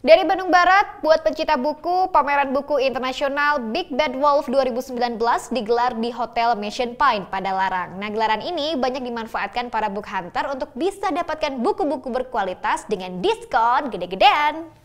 Dari Bandung Barat, buat pencinta buku, pameran buku internasional Big Bad Wolf 2019 digelar di Hotel Mission Point pada Larang. Nah, gelaran ini banyak dimanfaatkan para book hunter untuk bisa dapatkan buku-buku berkualitas dengan diskon gede-gedean.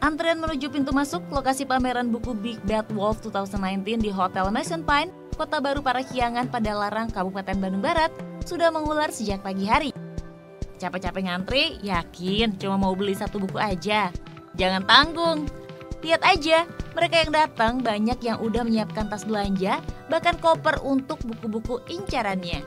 Antrian menuju pintu masuk lokasi pameran buku Big Bad Wolf 2019 di Hotel Mason Pine, Kota Baru Parahyangan pada Larang, Kabupaten Bandung Barat, sudah mengular sejak pagi hari. Capek-capek ngantri, yakin cuma mau beli satu buku aja. Jangan tanggung. Lihat aja, mereka yang datang banyak yang udah menyiapkan tas belanja, bahkan koper untuk buku-buku incarannya.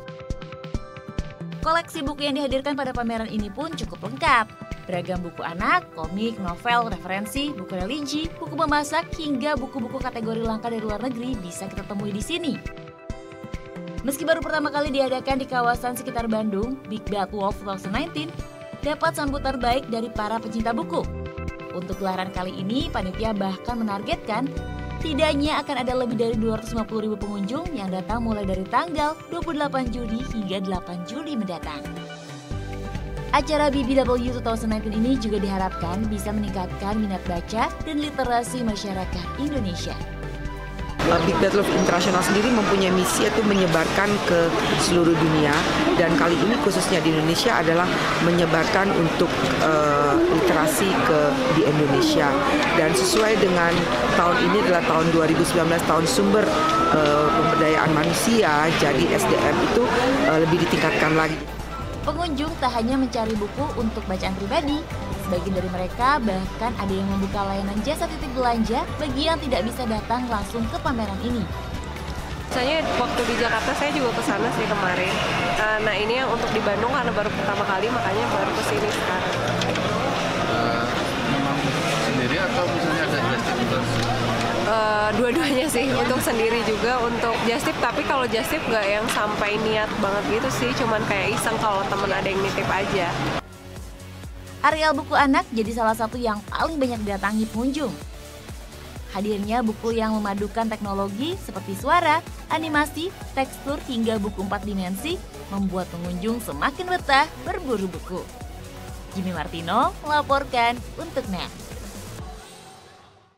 Koleksi buku yang dihadirkan pada pameran ini pun cukup lengkap. Beragam buku anak, komik, novel, referensi, buku religi, buku memasak, hingga buku-buku kategori langka dari luar negeri bisa kita temui di sini. Meski baru pertama kali diadakan di kawasan sekitar Bandung, Big Bad Wolf 2019 dapat sambutan baik dari para pencinta buku. Untuk gelaran kali ini, panitia bahkan menargetkan Tidaknya akan ada lebih dari 250 ribu pengunjung yang datang mulai dari tanggal 28 Juli hingga 8 Juli mendatang. Acara BBW 2019 ini juga diharapkan bisa meningkatkan minat baca dan literasi masyarakat Indonesia. Big Bad Love International sendiri mempunyai misi yaitu menyebarkan ke seluruh dunia dan kali ini khususnya di Indonesia adalah menyebarkan untuk uh, literasi ke di Indonesia dan sesuai dengan tahun ini adalah tahun 2019 tahun sumber uh, pemberdayaan manusia jadi SDM itu uh, lebih ditingkatkan lagi. Pengunjung tak hanya mencari buku untuk bacaan pribadi, sebagian dari mereka bahkan ada yang membuka layanan jasa titip belanja bagi yang tidak bisa datang langsung ke pameran ini. Saya waktu di Jakarta saya juga ke sana sih kemarin. Eh, nah ini yang untuk di Bandung karena baru pertama kali makanya baru ke sini sekarang. Uh, memang sendiri atau misalnya ada uh, dua-duanya sih untuk sendiri juga untuk justip tapi kalau justip nggak yang sampai niat banget gitu sih cuman kayak iseng kalau temen ada yang nitip aja Areal buku anak jadi salah satu yang paling banyak didatangi pengunjung. Hadirnya buku yang memadukan teknologi seperti suara, animasi, tekstur hingga buku empat dimensi membuat pengunjung semakin betah berburu buku. Jimmy Martino melaporkan untuk NET.